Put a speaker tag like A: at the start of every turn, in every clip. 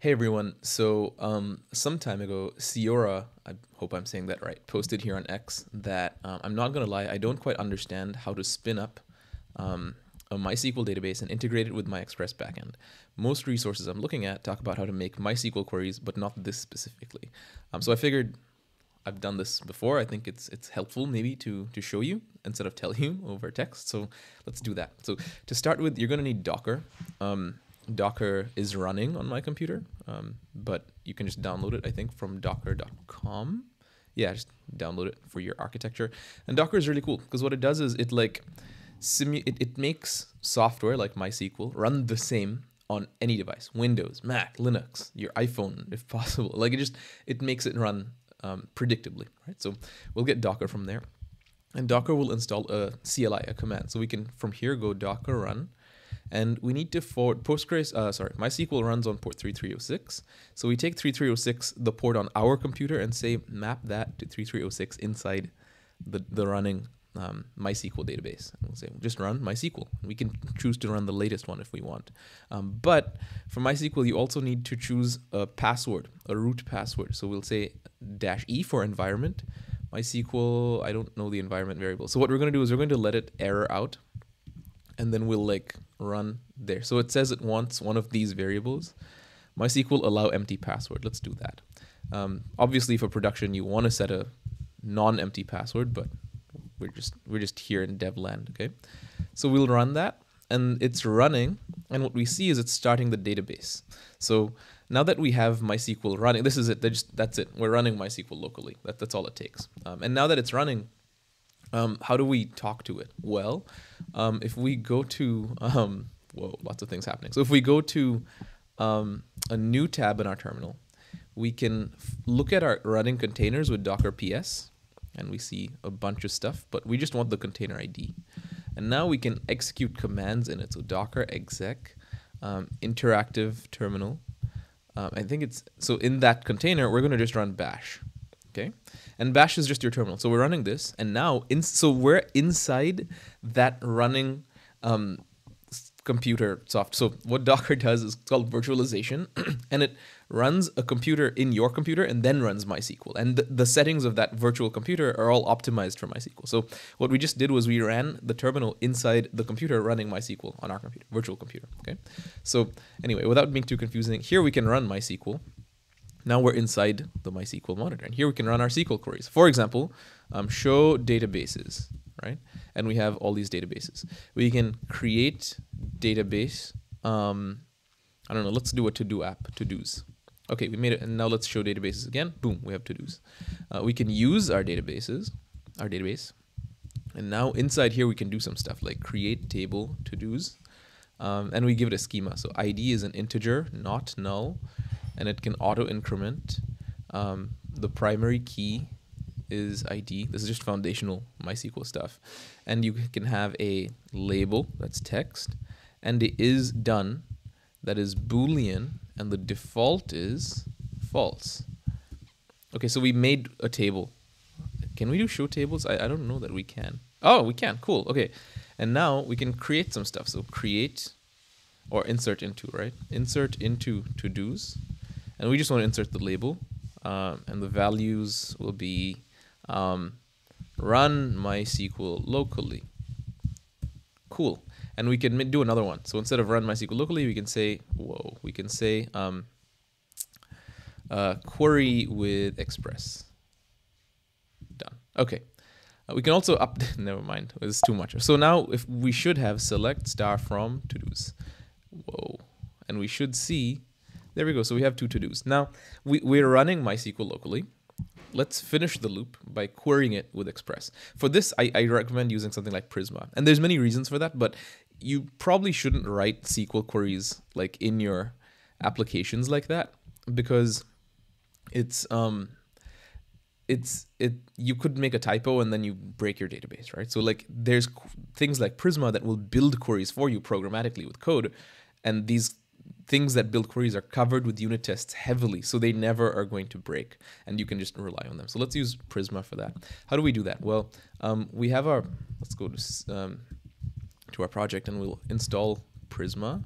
A: Hey everyone. So um, some time ago, Ciora, I hope I'm saying that right, posted here on X that um, I'm not gonna lie, I don't quite understand how to spin up um, a MySQL database and integrate it with my Express backend. Most resources I'm looking at talk about how to make MySQL queries, but not this specifically. Um, so I figured I've done this before. I think it's it's helpful maybe to to show you instead of tell you over text. So let's do that. So to start with, you're gonna need Docker. Docker is running on my computer, um, but you can just download it, I think, from docker.com. Yeah, just download it for your architecture. And Docker is really cool because what it does is it like simu- it, it makes software like MySQL run the same on any device, Windows, Mac, Linux, your iPhone, if possible. Like it just it makes it run um, predictably, right? So we'll get Docker from there, and Docker will install a CLI, a command. So we can from here go Docker run, and we need to forward Postgres. Uh, sorry, MySQL runs on port 3306. So we take 3306, the port on our computer, and say map that to 3306 inside the the running um, MySQL database. And we'll say just run MySQL. We can choose to run the latest one if we want. Um, but for MySQL, you also need to choose a password, a root password. So we'll say dash e for environment. MySQL, I don't know the environment variable. So what we're going to do is we're going to let it error out, and then we'll like run there. So it says it wants one of these variables. MySQL allow empty password. Let's do that. Um, obviously, for production, you want to set a non-empty password, but we're just we're just here in dev land. Okay, so we'll run that, and it's running. And what we see is it's starting the database. So now that we have MySQL running, this is it. Just, that's it. We're running MySQL locally. That, that's all it takes. Um, and now that it's running, um, how do we talk to it? Well, um, if we go to, um, whoa, lots of things happening. So if we go to um, a new tab in our terminal, we can look at our running containers with Docker PS, and we see a bunch of stuff, but we just want the container ID. And now we can execute commands in it. So Docker exec um, interactive terminal. Um, I think it's so in that container, we're going to just run bash. Okay. And bash is just your terminal. So we're running this. And now, in, so we're inside that running um, computer soft. So what Docker does is called virtualization, and it runs a computer in your computer and then runs MySQL. And the, the settings of that virtual computer are all optimized for MySQL. So what we just did was we ran the terminal inside the computer running MySQL on our computer, virtual computer. Okay. So anyway, without being too confusing, here we can run MySQL. Now we're inside the MySQL monitor, and here we can run our SQL queries. For example, um, show databases, right? And we have all these databases. We can create database. Um, I don't know. Let's do a to-do app. To-dos. Okay, we made it, and now let's show databases again. Boom, we have to-dos. Uh, we can use our databases, our database, and now inside here we can do some stuff like create table to-dos, um, and we give it a schema. So ID is an integer, not null, and it can auto increment. Um, the primary key is ID. This is just foundational MySQL stuff. And you can have a label that's text and it is done that is boolean and the default is false. Okay, so we made a table. Can we do show tables? I, I don't know that we can. Oh, we can. Cool. Okay. And now we can create some stuff. So create or insert into, right? Insert into to-dos. And we just want to insert the label. Um, and the values will be um, run MySQL locally. Cool. And we can do another one. So instead of run MySQL locally, we can say, whoa, we can say um, uh, query with Express. Done. Okay. Uh, we can also up. never mind. It's too much. So now, if we should have select star from to dos. Whoa. And we should see. There we go. So we have two to dos. Now we, we're running MySQL locally let's finish the loop by querying it with Express. For this, I, I, recommend using something like Prisma. And there's many reasons for that, but you probably shouldn't write SQL queries like in your applications like that because it's um it's it you could make a typo and then you break your database right so like there's things like prisma that will build queries for you programmatically with code and these things that build queries are covered with unit tests heavily so they never are going to break and you can just rely on them so let's use prisma for that how do we do that well um, we have our let's go to um, to our project and we'll install Prisma.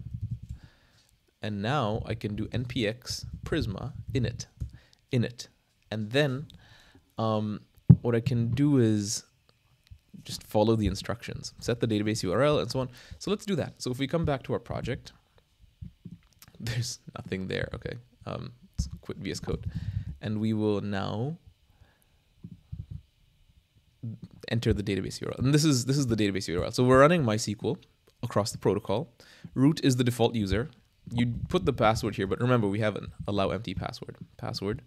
A: And now I can do npx prisma init, init. And then um, what I can do is just follow the instructions, set the database URL and so on. So let's do that. So if we come back to our project, there's nothing there. Okay. Um, let's quit VS Code. And we will now enter the database URL. And this is this is the database URL. So we're running MySQL across the protocol. Root is the default user. You put the password here, but remember we have an allow empty password. Password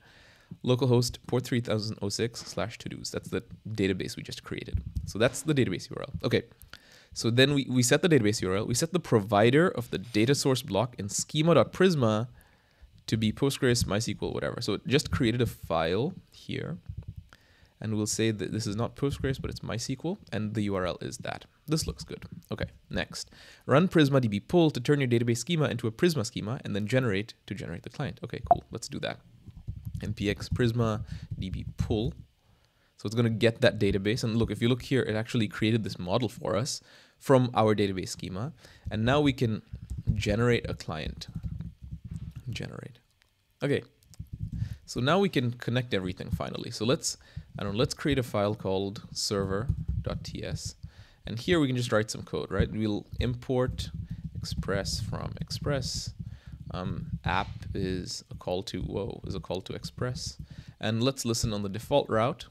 A: localhost port 3006 slash to-dos. That's the database we just created. So that's the database URL. Okay. So then we, we set the database URL. We set the provider of the data source block in schema.prisma to be Postgres, MySQL, whatever. So it just created a file here. And we'll say that this is not Postgres, but it's MySQL. And the URL is that. This looks good. Okay, next. Run Prisma DB pull to turn your database schema into a Prisma schema and then generate to generate the client. Okay, cool. Let's do that npx prisma db pull. So it's going to get that database. And look, if you look here, it actually created this model for us from our database schema. And now we can generate a client. Generate. Okay. So now we can connect everything finally. So let's, I don't know, let's create a file called server.ts. And here we can just write some code, right? We'll import express from express um, app is a call to whoa is a call to express and let's listen on the default route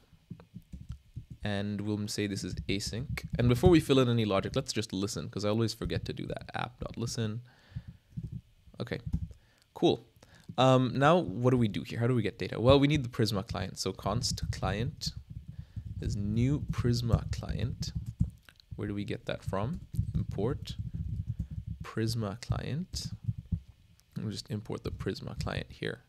A: and we'll say this is async. And before we fill in any logic let's just listen because I always forget to do that app.listen okay cool. Um, now what do we do here? How do we get data? Well we need the Prisma client. So const client is new Prisma client. Where do we get that from? Import Prisma client. We'll just import the Prisma client here.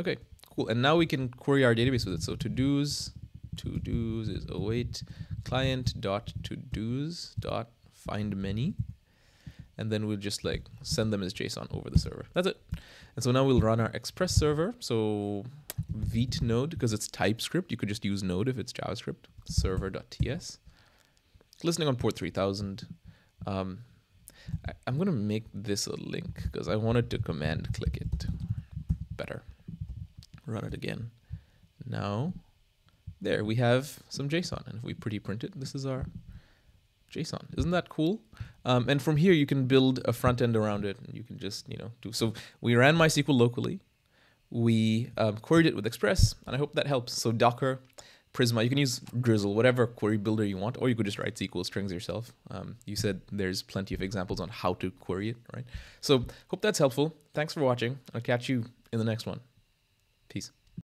A: Okay, cool. And now we can query our database with it. So to-dos, to-dos is await client dot to-dos dot find many. And then we'll just like send them as JSON over the server. That's it. And so now we'll run our Express server. So Vite node, because it's TypeScript, you could just use node if it's JavaScript, server.ts. Listening on port 3000. Um, I, am going to make this a link because I wanted to command click it better. Run it again. Now, there we have some JSON. And if we pretty print it, this is our JSON. Isn't that cool? Um, and from here, you can build a front end around it. And you can just, you know, do. So we ran MySQL locally. We um, queried it with Express, and I hope that helps. So Docker, Prisma. You can use Drizzle, whatever query builder you want, or you could just write SQL strings yourself. Um, you said there's plenty of examples on how to query it, right? So hope that's helpful. Thanks for watching. I'll catch you in the next one. Peace.